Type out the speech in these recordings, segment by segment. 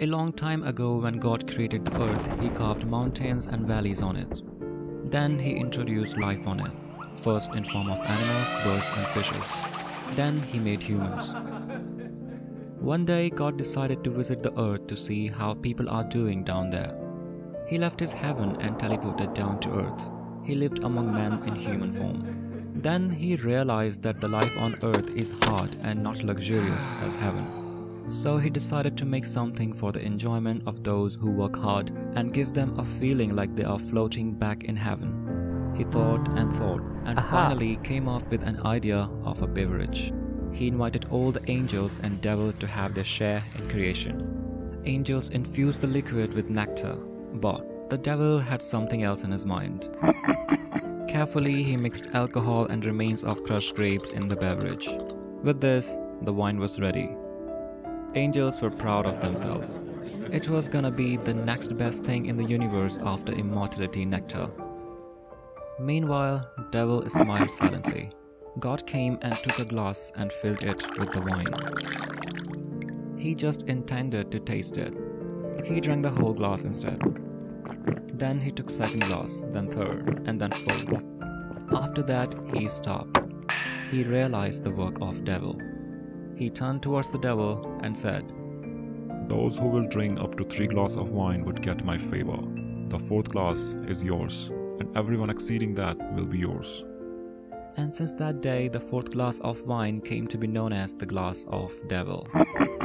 A long time ago, when God created the earth, He carved mountains and valleys on it. Then He introduced life on it, first in form of animals, birds, and fishes. Then He made humans. One day, God decided to visit the earth to see how people are doing down there. He left His heaven and teleported down to earth. He lived among men in human form. Then He realized that the life on earth is hard and not luxurious as heaven. So he decided to make something for the enjoyment of those who work hard and give them a feeling like they are floating back in heaven. He thought and thought and Aha. finally came up with an idea of a beverage. He invited all the angels and devil to have their share in creation. Angels infused the liquid with nectar, but the devil had something else in his mind. Carefully, he mixed alcohol and remains of crushed grapes in the beverage. With this, the wine was ready. Angels were proud of themselves. It was gonna be the next best thing in the universe after immortality nectar. Meanwhile, Devil smiled silently. God came and took a glass and filled it with the wine. He just intended to taste it. He drank the whole glass instead. Then he took second glass, then third, and then fourth. After that, he stopped. He realized the work of Devil. He turned towards the devil and said, Those who will drink up to three glasses of wine would get my favor. The fourth glass is yours, and everyone exceeding that will be yours. And since that day, the fourth glass of wine came to be known as the glass of devil.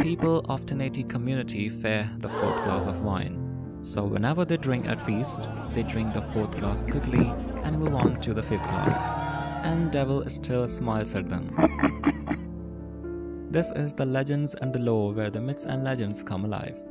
People of Teneti community fear the fourth glass of wine. So whenever they drink at feast, they drink the fourth glass quickly and move on to the fifth glass. And devil still smiles at them. This is the legends and the lore where the myths and legends come alive.